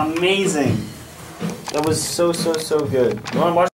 amazing. That was so so so good. You want to watch?